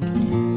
Música